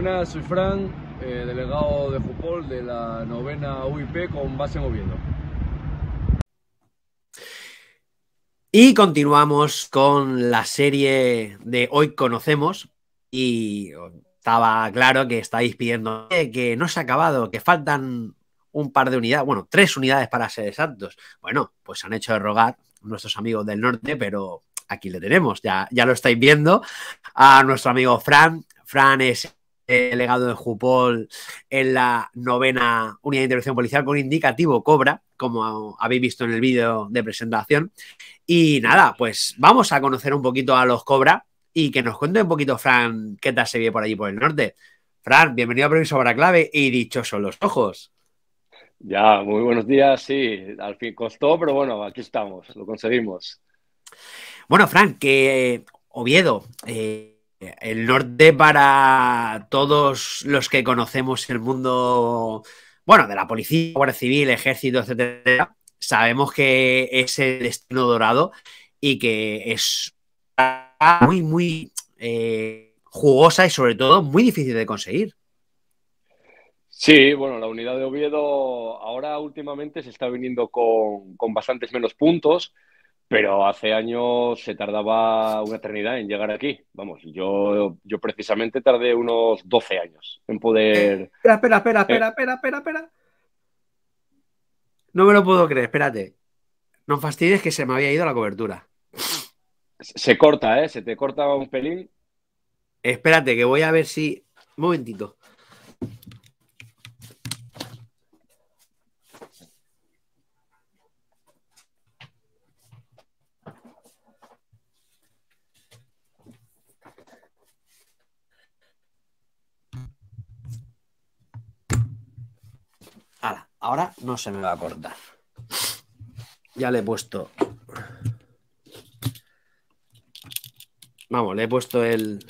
Buenas, soy Fran, eh, delegado de fútbol de la novena UIP con base en Oviedo. Y continuamos con la serie de Hoy Conocemos y estaba claro que estáis pidiendo que no se ha acabado, que faltan un par de unidades, bueno, tres unidades para ser exactos. Bueno, pues han hecho de rogar nuestros amigos del norte, pero aquí le tenemos, ya, ya lo estáis viendo, a nuestro amigo Fran. Fran es delegado de Jupol en la novena unidad de intervención policial con indicativo Cobra, como habéis visto en el vídeo de presentación. Y nada, pues vamos a conocer un poquito a los Cobra y que nos cuente un poquito, Fran, qué tal se ve por allí por el norte. Fran, bienvenido a Permiso para Clave y dichosos los ojos. Ya, muy buenos días, sí, al fin costó, pero bueno, aquí estamos, lo conseguimos. Bueno, Fran, que Oviedo, eh, el norte para todos los que conocemos el mundo, bueno, de la policía, guardia civil, ejército, etcétera, sabemos que es el destino dorado y que es muy, muy eh, jugosa y sobre todo muy difícil de conseguir. Sí, bueno, la unidad de Oviedo ahora últimamente se está viniendo con, con bastantes menos puntos. Pero hace años se tardaba una eternidad en llegar aquí. Vamos, yo, yo precisamente tardé unos 12 años en poder. Eh, espera, espera, espera, espera, eh. espera, espera, espera. No me lo puedo creer, espérate. No fastidies que se me había ido la cobertura. Se corta, ¿eh? Se te corta un pelín. Espérate, que voy a ver si. Un momentito. Ahora no se me va a cortar. Ya le he puesto. Vamos, le he puesto el,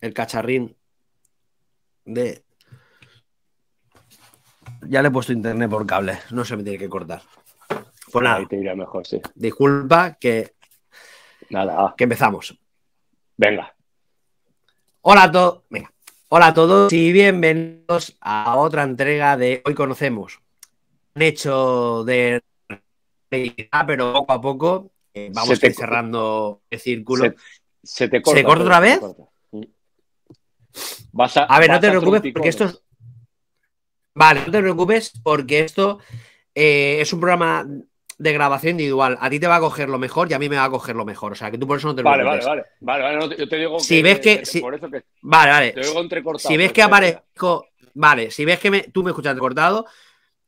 el cacharrín de. Ya le he puesto internet por cable. No se me tiene que cortar. Pues nada. Ahí te irá mejor, sí. Disculpa que. Nada. Que empezamos. Venga. Hola a todos. Venga. Hola a todos y bienvenidos a otra entrega de Hoy Conocemos hecho de pero poco a poco eh, vamos cerrando el círculo. Se, te corta. ¿Se corta otra vez? Vas a, a, ver, no te preocupes porque esto es... Vale, no te preocupes porque esto eh, es un programa de grabación individual. A ti te va a coger lo mejor y a mí me va a coger lo mejor. O sea, que tú por eso no te preocupes. Vale, vale, vale. Vale, vale. yo te digo si ves que... Si... Por eso que... Vale, vale. Te digo si ves que aparezco... Vale, si ves que me... tú me escuchas cortado,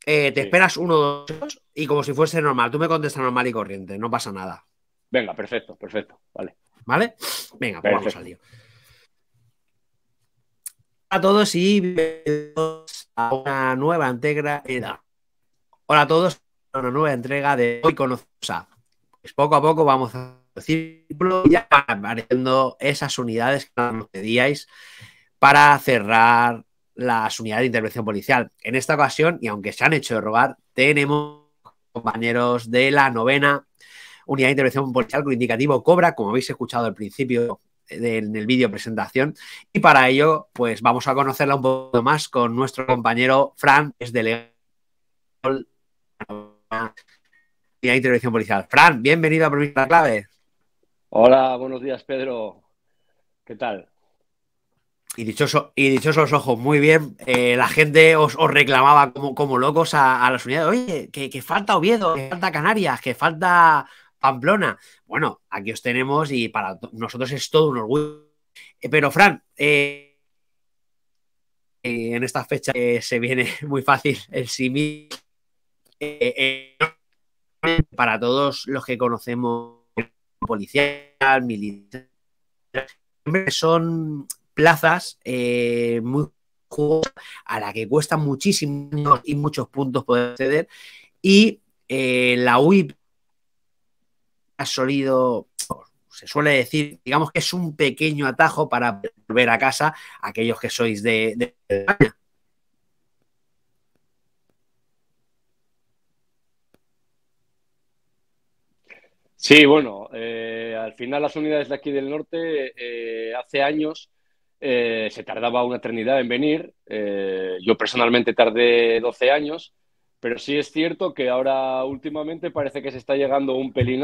eh, te esperas uno o dos y como si fuese normal. Tú me contestas normal y corriente, no pasa nada. Venga, perfecto, perfecto. Vale. ¿Vale? Venga, pues vamos al lío. Hola a todos y bienvenidos a una nueva entrega. Hola a todos a una nueva entrega de Hoy Conocemos Pues poco a poco vamos a círculo ya apareciendo esas unidades que nos pedíais para cerrar las unidades de intervención policial. En esta ocasión, y aunque se han hecho de robar, tenemos compañeros de la novena unidad de intervención policial con indicativo Cobra, como habéis escuchado al principio en el vídeo presentación. Y para ello, pues vamos a conocerla un poco más con nuestro compañero Fran, es delegado de la unidad de intervención policial. Fran, bienvenido a Provincia la Clave. Hola, buenos días, Pedro. ¿Qué tal? Y dichoso, y dichosos ojos, muy bien. Eh, la gente os, reclamaba como, como locos a, las unidades. Oye, que, falta Oviedo, que falta Canarias, que falta Pamplona. Bueno, aquí os tenemos y para nosotros es todo un orgullo. Eh, pero, Fran, eh, en esta fecha se viene muy fácil el simi. para todos los que conocemos policial, militar, son plazas eh, muy a la que cuesta muchísimo y muchos puntos poder acceder. Y eh, la UIP ha solido, se suele decir, digamos que es un pequeño atajo para volver a casa aquellos que sois de, España. Sí, bueno, eh, al final las unidades de aquí del norte hace años eh, se tardaba una eternidad en venir. yo personalmente tardé 12 años, pero sí es cierto que ahora últimamente parece que se está llegando un pelín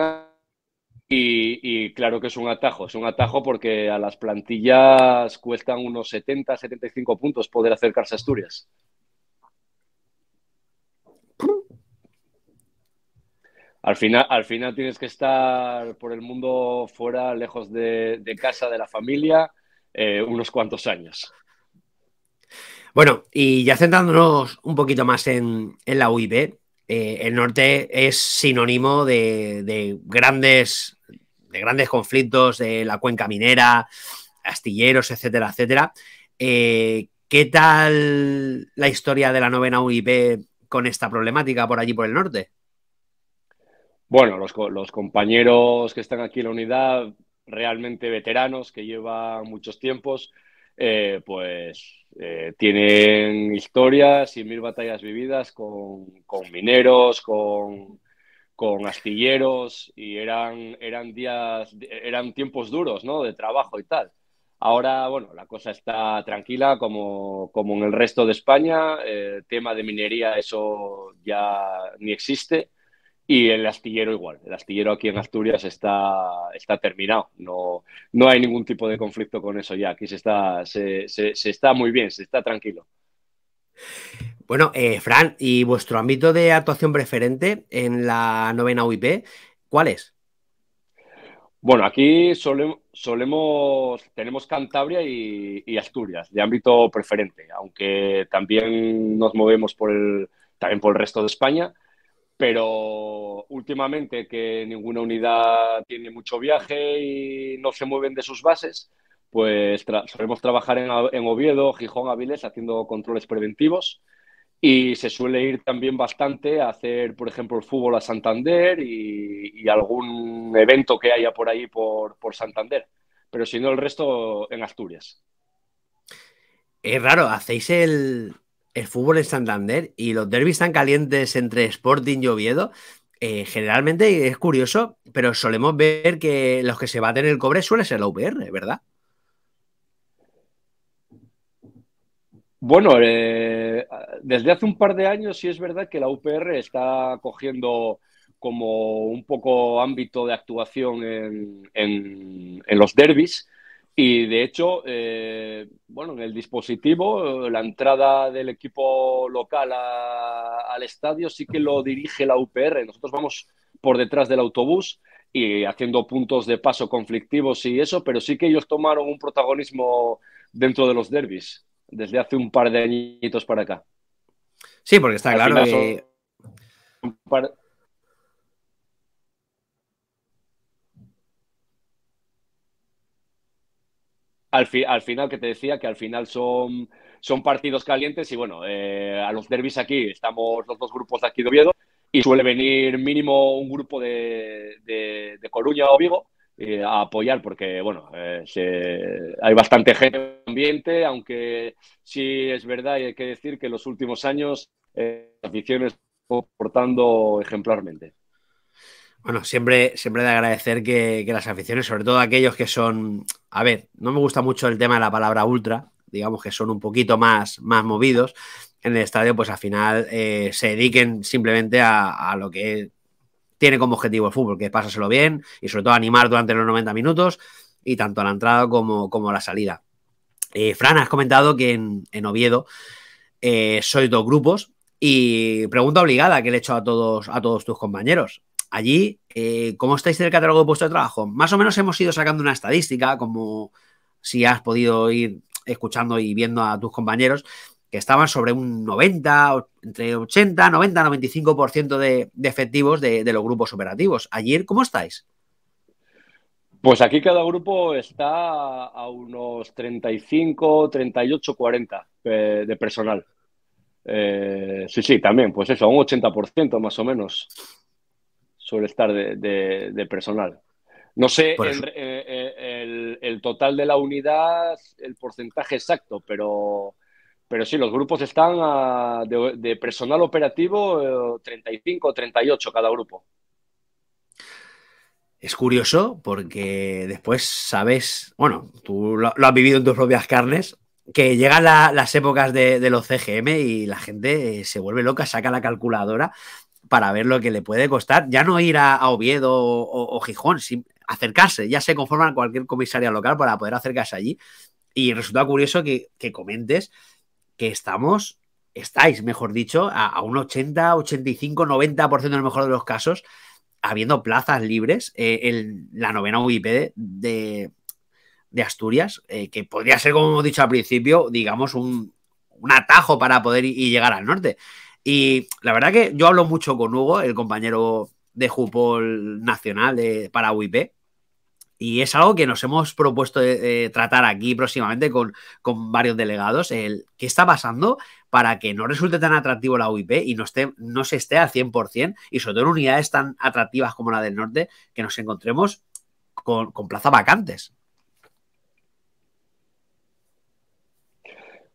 y, claro que es un atajo, es un atajo porque a las plantillas cuestan unos 70, 75 puntos poder acercarse a Asturias. Al final, al final tienes que estar por el mundo fuera, lejos de, casa, de la familia, eh, unos cuantos años. Bueno, y ya centrándonos un poquito más en, la UIB, eh, el norte es sinónimo de, grandes de grandes conflictos de la cuenca minera, astilleros, etcétera, etcétera. Eh, ¿Qué tal la historia de la novena UIP con esta problemática por allí por el norte? Bueno, los, compañeros que están aquí en la unidad, realmente veteranos, que llevan muchos tiempos, eh, pues eh, tienen historias y mil batallas vividas con mineros, con, con astilleros y eran, eran días, eran tiempos duros, ¿no? De trabajo y tal. Ahora, bueno, la cosa está tranquila como, como en el resto de España. El tema de minería, eso ya ni existe. Y el astillero igual. El astillero aquí en Asturias está, está terminado. No, no hay ningún tipo de conflicto con eso ya. Aquí se está, se, se, se está muy bien, se está tranquilo. Bueno, eh, Fran, ¿y vuestro ámbito de actuación preferente en la novena UIP, cuál es? Bueno, aquí solemos, tenemos Cantabria y, Asturias de ámbito preferente, aunque también nos movemos por el, también por el resto de España, pero últimamente que ninguna unidad tiene mucho viaje y no se mueven de sus bases, pues solemos trabajar en, en Oviedo, Gijón, Avilés, haciendo controles preventivos y se suele ir también bastante a hacer, por ejemplo, el fútbol a Santander y, algún evento que haya por ahí por, Santander. Pero si no, el resto en Asturias. Es raro, hacéis el, fútbol en Santander y los derbis tan calientes entre Sporting y Oviedo. Eh, generalmente es curioso, pero solemos ver que los que se baten el cobre suele ser la UPR, ¿verdad? Bueno, eh, desde hace un par de años sí es verdad que la UPR está cogiendo como un poco ámbito de actuación en, los derbis y de hecho, eh, bueno, en el dispositivo, la entrada del equipo local al estadio sí que lo dirige la UPR. Nosotros vamos por detrás del autobús y haciendo puntos de paso conflictivos y eso, pero sí que ellos tomaron un protagonismo dentro de los derbis desde hace un par de añitos para acá. Sí, porque está claro que... Al, al, final, que te decía que al final son, son partidos calientes y bueno, eh, a los derbis aquí estamos los dos grupos de aquí de Oviedo y suele venir mínimo un grupo de, de, de Coruña o Vigo eh, a apoyar porque, bueno, eh, hay bastante gente en ambiente, aunque sí es verdad y hay que decir que en los últimos años eh, la afición está portando ejemplarmente. Bueno, siempre, siempre de agradecer que, las aficiones, sobre todo aquellos que son, a ver, no me gusta mucho el tema de la palabra ultra, digamos que son un poquito más, más movidos en el estadio, pues al final se dediquen simplemente a, lo que tiene como objetivo el fútbol, que es pasárselo bien y sobre todo animar durante los 90 minutos y tanto a la entrada como, como a la salida. Eh, Fran, has comentado que en, Oviedo eh, sois dos grupos y pregunta obligada que le he hecho a todos, a todos tus compañeros. Allí, eh, ¿cómo estáis en el catálogo de puesto de trabajo? Más o menos hemos ido sacando una estadística, como si has podido ir escuchando y viendo a tus compañeros, que estaban sobre un 90, entre 80, 90, 95% de, de efectivos de, los grupos operativos. Ayer, ¿cómo estáis? Pues aquí cada grupo está a unos 35, 38, 40 de personal. Eh, sí, sí, también, pues eso, un 80% más o menos estar de, personal. No sé eh, eh, el, el, total de la unidad, el porcentaje exacto, pero pero sí, los grupos están de, personal operativo 35 o 38 cada grupo. es curioso porque después sabes, bueno, tú lo, has vivido en tus propias carnes, que llegan las épocas de, los CGM y la gente se vuelve loca, saca la calculadora para ver lo que le puede costar. Ya no ir a, Oviedo o, Gijón, sin acercarse, ya se conforman cualquier comisaría local para poder acercarse allí. Y resulta curioso que, comentes que estamos, estáis, mejor dicho, a, un 80, 85, 90% en el mejor de los casos, habiendo plazas libres eh, en la novena UIP de, Asturias, eh, que podría ser, como hemos dicho al principio, digamos, un, atajo para poder y llegar al norte. Y la verdad que yo hablo mucho con Hugo, el compañero de Jupol Nacional de, para UIP, y es algo que nos hemos propuesto tratar aquí próximamente con, varios delegados, el qué está pasando para que no resulte tan atractivo la UIP y no, esté, no se esté al 100% y sobre todo en unidades tan atractivas como la del norte, que nos encontremos con, con plazas vacantes.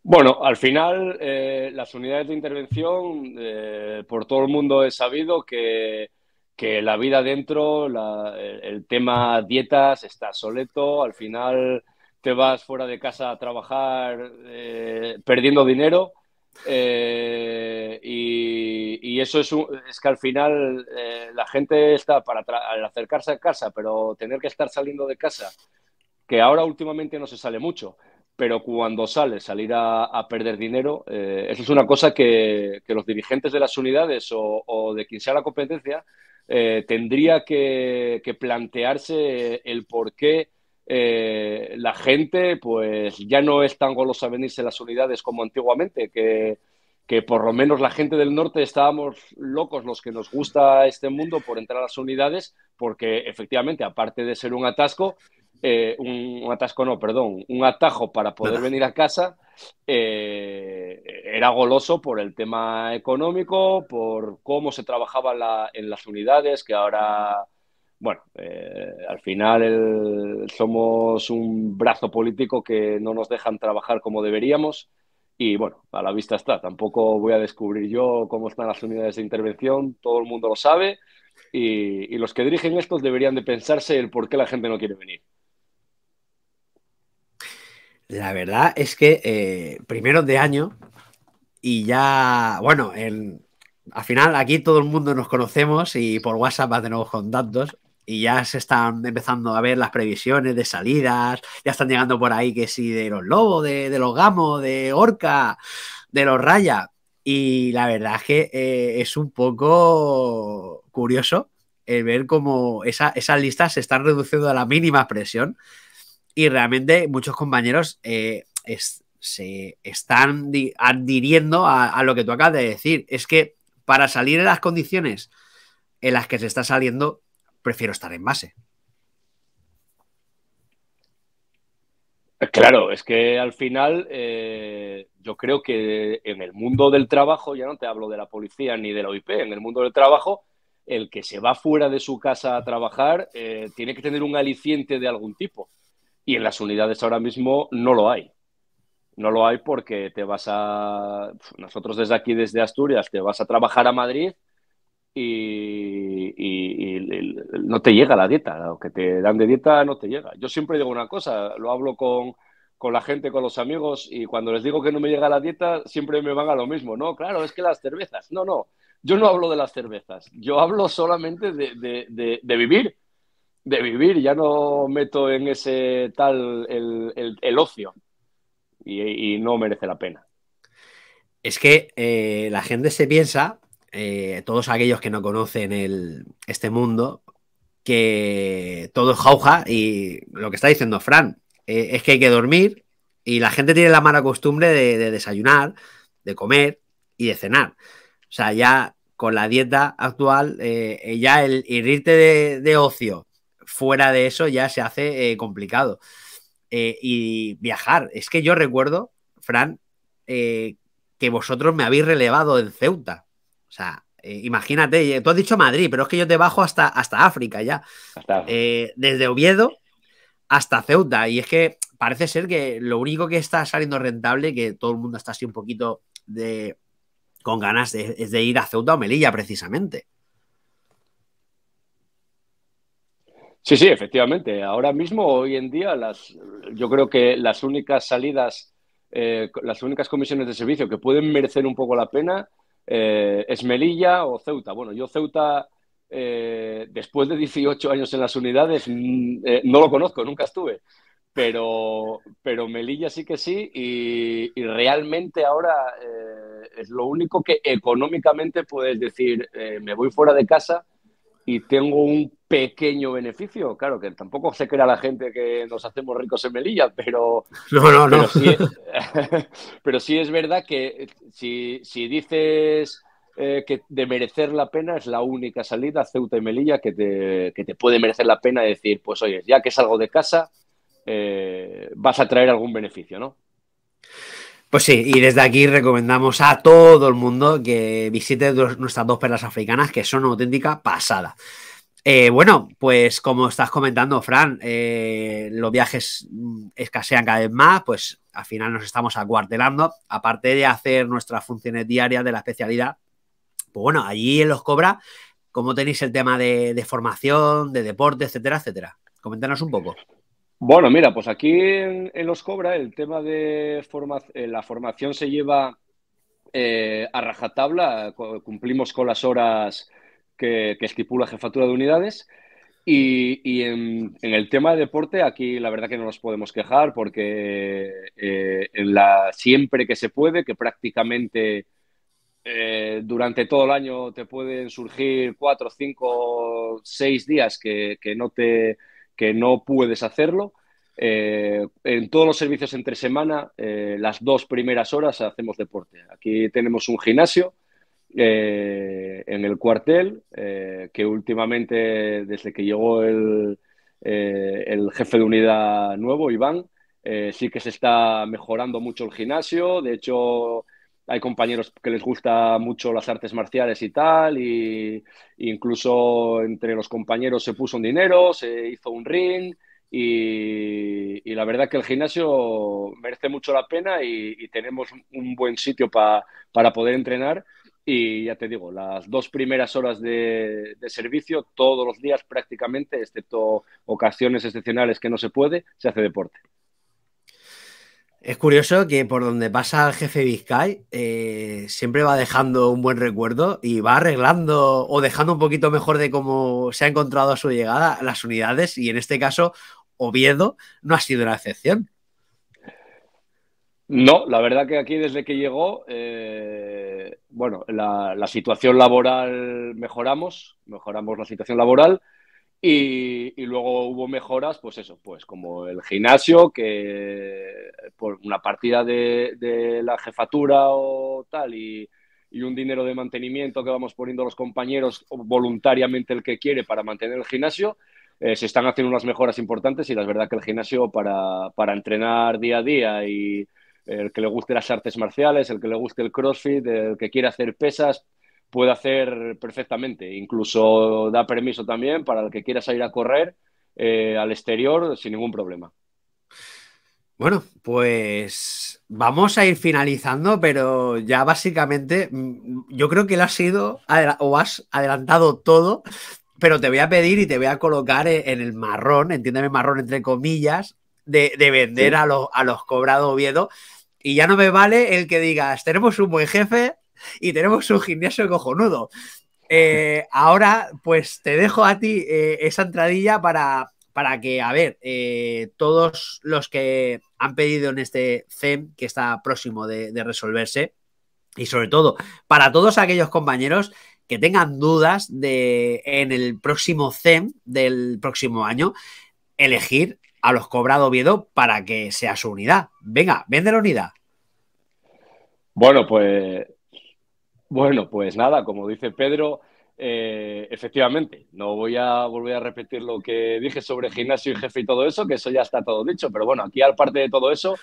Bueno, al final eh, las unidades de intervención, eh, por todo el mundo he sabido que, la vida dentro, el, tema dietas está soleto, al final te vas fuera de casa a trabajar eh, perdiendo dinero y, eso es, es que al final la gente está para al acercarse a casa, pero tener que estar saliendo de casa, que ahora últimamente no se sale mucho pero cuando sale, salir a, perder dinero, eh, eso es una cosa que, los dirigentes de las unidades o, de quien sea la competencia eh, tendría que, plantearse el por qué eh, la gente pues ya no es tan golosa venirse a las unidades como antiguamente, que, que por lo menos la gente del norte estábamos locos los que nos gusta este mundo por entrar a las unidades, porque efectivamente, aparte de ser un atasco, eh, un, atasco, no, perdón, un atajo para poder venir a casa, eh, era goloso por el tema económico, por cómo se trabajaba en las unidades, que ahora, bueno, eh, al final somos un brazo político que no nos dejan trabajar como deberíamos. Y bueno, a la vista está. Tampoco voy a descubrir yo cómo están las unidades de intervención, todo el mundo lo sabe. Y, y los que dirigen estos deberían de pensarse el por qué la gente no quiere venir. La verdad es que eh, primero de año y ya, bueno, al final aquí todo el mundo nos conocemos y por WhatsApp tenemos contactos y ya se están empezando a ver las previsiones de salidas, ya están llegando por ahí que sí de los lobos, de, los gamos, de orca, de los raya. Y la verdad es que eh, es un poco curioso el ver cómo esas listas se están reduciendo a la mínima presión y realmente muchos compañeros eh, se están adhiriendo a, lo que tú acabas de decir. Es que para salir en las condiciones en las que se está saliendo, prefiero estar en base. Claro, es que al final eh, yo creo que en el mundo del trabajo, ya no te hablo de la policía ni de la OIP, en el mundo del trabajo, el que se va fuera de su casa a trabajar eh, tiene que tener un aliciente de algún tipo. Y en las unidades ahora mismo no lo hay. No lo hay porque te vas a. Nosotros desde aquí, desde Asturias, te vas a trabajar a Madrid y, no te llega la dieta. Lo que te dan de dieta no te llega. Yo siempre digo una cosa, lo hablo con, con la gente, con los amigos, y cuando les digo que no me llega la dieta, siempre me van a lo mismo. No, claro, es que las cervezas. No, no. Yo no hablo de las cervezas. Yo hablo solamente de, de vivir de vivir, ya no meto en ese tal el, ocio y, no merece la pena. Es que eh, la gente se piensa, eh, todos aquellos que no conocen el, este mundo, que todo es jauja y lo que está diciendo Fran eh, es que hay que dormir y la gente tiene la mala costumbre de, desayunar, de comer y de cenar. O sea, ya con la dieta actual, ya el, irte de ocio fuera de eso ya se hace eh, complicado. Eh, y viajar, es que yo recuerdo, Fran, eh, que vosotros me habéis relevado en Ceuta. O sea, imagínate, tú has dicho Madrid, pero es que yo te bajo hasta, hasta África ya. desde Oviedo hasta Ceuta. Y es que parece ser que lo único que está saliendo rentable, que todo el mundo está así un poquito de con ganas es de ir a Ceuta o Melilla, precisamente. Sí, sí, efectivamente. Ahora mismo, hoy en día, las, yo creo que las únicas salidas, eh, las únicas comisiones de servicio que pueden merecer un poco la pena eh, es Melilla o Ceuta. Bueno, yo Ceuta, eh, después de 18 años en las unidades, mm, no lo conozco, nunca estuve. Pero, pero Melilla sí que sí, y, y realmente ahora es lo único que económicamente puedes decir, me voy fuera de casa y tengo un pequeño beneficio. Claro, que tampoco se crea la gente que nos hacemos ricos en Melilla, pero. No, no, no. Pero sí, es verdad que si, si dices eh, que de merecer la pena es la única salida, Ceuta y Melilla, que te, que te puede merecer la pena decir, pues oye, ya que salgo de casa, eh, vas a traer algún beneficio, ¿no? Pues sí, y desde aquí recomendamos a todo el mundo que visite nuestras dos perlas africanas, que son una auténtica pasada. Eh, bueno, pues como estás comentando, Fran, eh, los viajes mm, escasean cada vez más, pues al final nos estamos acuartelando. Aparte de hacer nuestras funciones diarias de la especialidad, pues bueno, allí en los Cobra, ¿cómo tenéis el tema de, de formación, de deporte, etcétera, etcétera? Coméntanos un poco. Bueno, mira, pues aquí en, Los Cobra el tema de eh, la formación se lleva eh, a rajatabla, cumplimos con las horas que, estipula Jefatura de Unidades. Y, en, el tema de deporte, aquí la verdad que no nos podemos quejar porque eh, en la, siempre que se puede, que prácticamente durante todo el año te pueden surgir cuatro, cinco, seis días que no te que no puedes hacerlo. Eh, en todos los servicios entre semana, eh, las dos primeras horas hacemos deporte. Aquí tenemos un gimnasio eh, en el cuartel, que últimamente, desde que llegó el, el, jefe de unidad nuevo, Iván, sí que se está mejorando mucho el gimnasio. De hecho, hay compañeros que les gusta mucho las artes marciales y tal, y incluso entre los compañeros se puso un dinero, se hizo un ring, y, la verdad que el gimnasio merece mucho la pena y, tenemos un buen sitio para poder entrenar. Y ya te digo, las dos primeras horas de, de, servicio, todos los días prácticamente, excepto ocasiones excepcionales que no se puede, se hace deporte. Es curioso que por donde pasa el jefe Vizcay eh, siempre va dejando un buen recuerdo y va arreglando o dejando un poquito mejor de cómo se ha encontrado a su llegada las unidades y en este caso Oviedo no ha sido una excepción. No, la verdad que aquí desde que llegó, eh, bueno, la, la situación laboral mejoramos, mejoramos la situación laboral y, luego hubo mejoras, pues eso, pues como el gimnasio, que por una partida de, la jefatura o tal, y, un dinero de mantenimiento que vamos poniendo los compañeros voluntariamente el que quiere para mantener el gimnasio, eh, se están haciendo unas mejoras importantes y la verdad que el gimnasio para, para entrenar día a día y el que le guste las artes marciales, el que le guste el crossfit, el que quiera hacer pesas, puede hacer perfectamente. Incluso da permiso también para el que quiera salir a correr eh, al exterior sin ningún problema. Bueno, pues vamos a ir finalizando, pero ya básicamente mm, yo creo que lo has sido o has adelantado todo, pero te voy a pedir y te voy a colocar en el marrón, entiéndeme marrón entre comillas, de, vender a, los, a los cobrados Oviedo. Y ya no me vale el que digas, tenemos un buen jefe, y tenemos un gimnasio cojonudo. Eh, ahora, pues te dejo a ti eh, esa entradilla para, para que, a ver, eh, todos los que han pedido en este CEM, que está próximo de, resolverse, y sobre todo para todos aquellos compañeros que tengan dudas de en el próximo CEM del próximo año, elegir a los cobrado Oviedo para que sea su unidad. Venga, vende la unidad. Bueno, pues bueno, pues nada, como dice Pedro, eh, efectivamente, no voy a volver a repetir lo que dije sobre gimnasio y jefe y todo eso, que eso ya está todo dicho, pero bueno, aquí al parte de todo eso,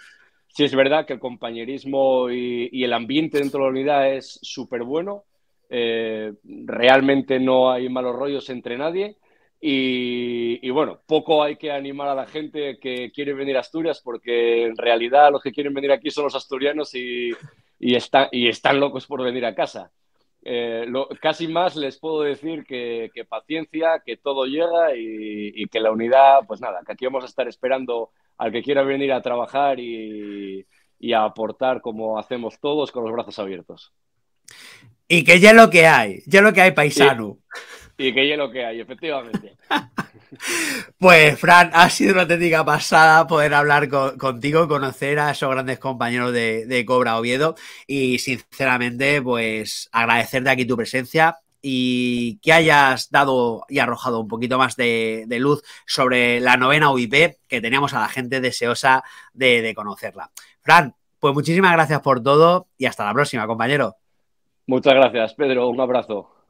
sí es verdad que el compañerismo y, el ambiente dentro de la unidad es súper bueno, eh, realmente no hay malos rollos entre nadie. Y, bueno, poco hay que animar a la gente que quiere venir a Asturias porque en realidad los que quieren venir aquí son los asturianos y, y, está, y están locos por venir a casa. eh, casi más les puedo decir que, paciencia, que todo llega y, que la unidad, pues nada, que aquí vamos a estar esperando al que quiera venir a trabajar y, a aportar como hacemos todos con los brazos abiertos. Y que ya lo que hay, ya lo que hay paisano. Y, que ya lo que hay, efectivamente. Pues, Fran, ha sido una técnica pasada poder hablar contigo, conocer a esos grandes compañeros de, Cobra Oviedo y, sinceramente, pues agradecerte aquí tu presencia y que hayas dado y arrojado un poquito más de, luz sobre la novena UIP, que teníamos a la gente deseosa de conocerla. Fran, pues muchísimas gracias por todo y hasta la próxima, compañero. Muchas gracias, Pedro. Un abrazo.